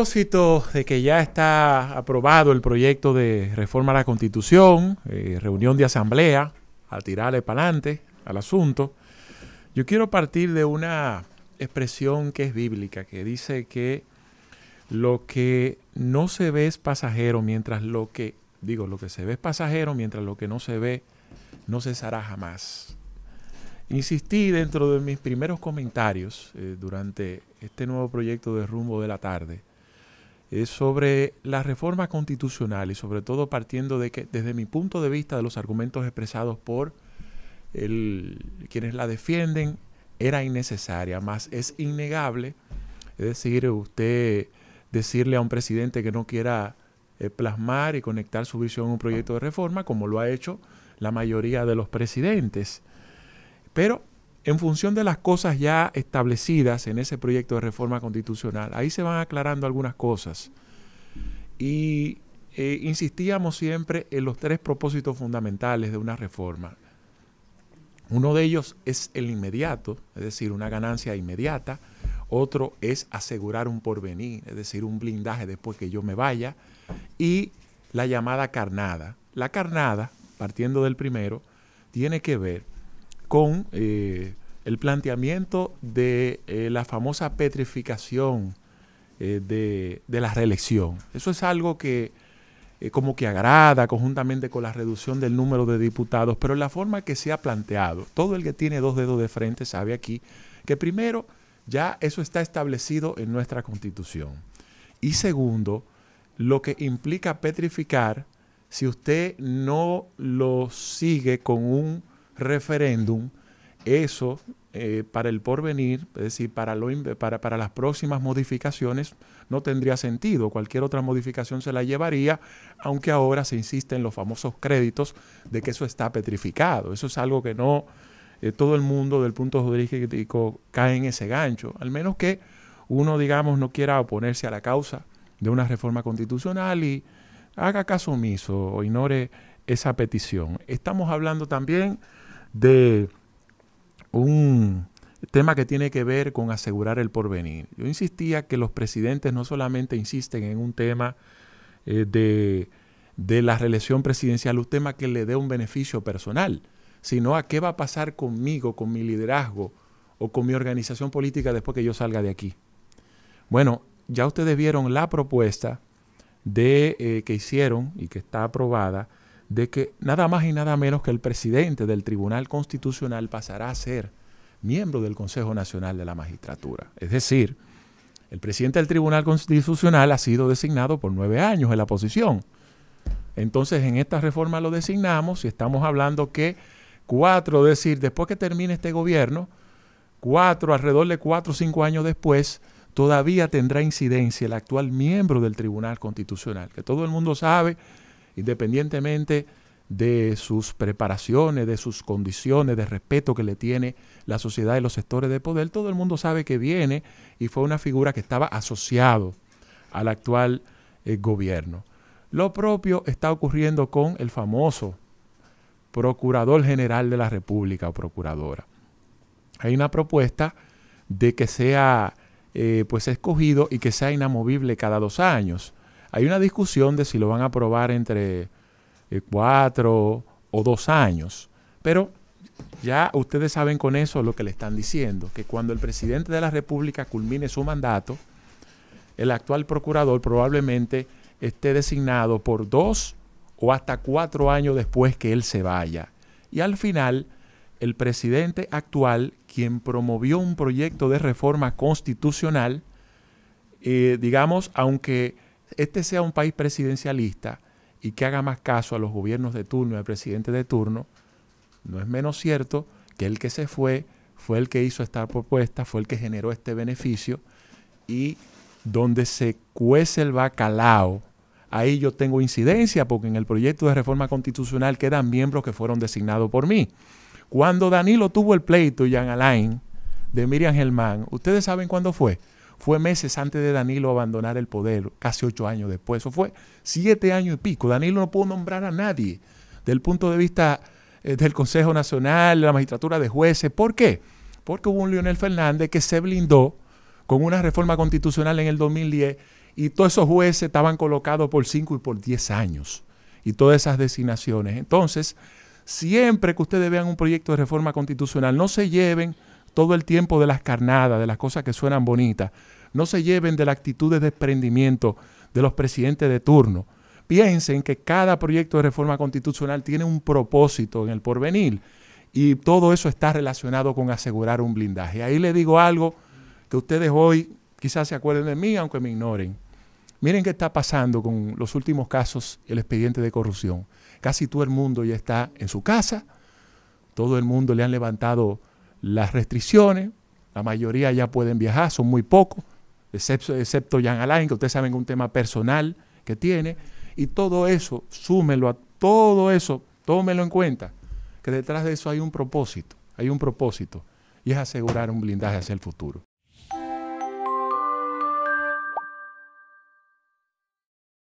propósito de que ya está aprobado el proyecto de reforma a la Constitución, eh, reunión de asamblea, a tirarle para adelante al asunto, yo quiero partir de una expresión que es bíblica, que dice que lo que no se ve es pasajero, mientras lo que, digo, lo que se ve es pasajero, mientras lo que no se ve no cesará jamás. Insistí dentro de mis primeros comentarios eh, durante este nuevo proyecto de rumbo de la tarde eh, sobre la reforma constitucional y sobre todo partiendo de que desde mi punto de vista de los argumentos expresados por quienes la defienden era innecesaria, más es innegable, es decir, usted decirle a un presidente que no quiera eh, plasmar y conectar su visión en un proyecto de reforma, como lo ha hecho la mayoría de los presidentes. Pero en función de las cosas ya establecidas en ese proyecto de reforma constitucional, ahí se van aclarando algunas cosas. Y eh, insistíamos siempre en los tres propósitos fundamentales de una reforma. Uno de ellos es el inmediato, es decir, una ganancia inmediata. Otro es asegurar un porvenir, es decir, un blindaje después que yo me vaya. Y la llamada carnada. La carnada, partiendo del primero, tiene que ver con eh, el planteamiento de eh, la famosa petrificación eh, de, de, la reelección. Eso es algo que como que agrada conjuntamente con la reducción del número de diputados, pero la forma que se ha planteado, todo el que tiene dos dedos de frente sabe aquí que primero ya eso está establecido en nuestra constitución. Y segundo, lo que implica petrificar si usted no lo sigue con un referéndum, eso eh, para el porvenir, es decir, para, lo, para, para las próximas modificaciones, no tendría sentido. Cualquier otra modificación se la llevaría, aunque ahora se insiste en los famosos créditos de que eso está petrificado. Eso es algo que no eh, todo el mundo del punto jurídico cae en ese gancho, al menos que uno, digamos, no quiera oponerse a la causa de una reforma constitucional y haga caso omiso o ignore esa petición. Estamos hablando también de un tema que tiene que ver con asegurar el porvenir. Yo insistía que los presidentes no solamente insisten en un tema eh, de, de la reelección presidencial, un tema que le dé un beneficio personal, sino a qué va a pasar conmigo, con mi liderazgo o con mi organización política después que yo salga de aquí. Bueno, ya ustedes vieron la propuesta de, eh, que hicieron y que está aprobada de que nada más y nada menos que el presidente del Tribunal Constitucional pasará a ser miembro del Consejo Nacional de la Magistratura. Es decir, el presidente del Tribunal Constitucional ha sido designado por nueve años en la posición. Entonces, en esta reforma lo designamos y estamos hablando que cuatro, es decir, después que termine este gobierno, cuatro, alrededor de cuatro o cinco años después, todavía tendrá incidencia el actual miembro del Tribunal Constitucional, que todo el mundo sabe independientemente de sus preparaciones, de sus condiciones, de respeto que le tiene la sociedad y los sectores de poder, todo el mundo sabe que viene y fue una figura que estaba asociado al actual eh, gobierno. Lo propio está ocurriendo con el famoso Procurador General de la República o Procuradora. Hay una propuesta de que sea eh, pues escogido y que sea inamovible cada dos años. Hay una discusión de si lo van a aprobar entre eh, cuatro o dos años, pero ya ustedes saben con eso lo que le están diciendo, que cuando el presidente de la República culmine su mandato, el actual procurador probablemente esté designado por dos o hasta cuatro años después que él se vaya. Y al final, el presidente actual, quien promovió un proyecto de reforma constitucional, eh, digamos, aunque este sea un país presidencialista y que haga más caso a los gobiernos de turno y al presidente de turno, no es menos cierto que el que se fue fue el que hizo esta propuesta, fue el que generó este beneficio y donde se cuece el bacalao, ahí yo tengo incidencia porque en el proyecto de reforma constitucional quedan miembros que fueron designados por mí. Cuando Danilo tuvo el pleito, Jean Alain, de Miriam Germán, ¿ustedes saben cuándo fue? Fue meses antes de Danilo abandonar el poder, casi ocho años después. Eso fue siete años y pico. Danilo no pudo nombrar a nadie del punto de vista eh, del Consejo Nacional, de la magistratura de jueces. ¿Por qué? Porque hubo un Leonel Fernández que se blindó con una reforma constitucional en el 2010 y todos esos jueces estaban colocados por 5 y por 10 años. Y todas esas designaciones. Entonces, siempre que ustedes vean un proyecto de reforma constitucional, no se lleven todo el tiempo de las carnadas, de las cosas que suenan bonitas. No se lleven de la actitud de desprendimiento de los presidentes de turno. Piensen que cada proyecto de reforma constitucional tiene un propósito en el porvenir y todo eso está relacionado con asegurar un blindaje. Ahí le digo algo que ustedes hoy quizás se acuerden de mí, aunque me ignoren. Miren qué está pasando con los últimos casos, el expediente de corrupción. Casi todo el mundo ya está en su casa, todo el mundo le han levantado las restricciones, la mayoría ya pueden viajar, son muy pocos, excepto, excepto Jan Alain, que ustedes saben que es un tema personal que tiene, y todo eso, súmelo a todo eso, tómelo en cuenta, que detrás de eso hay un propósito, hay un propósito, y es asegurar un blindaje hacia el futuro.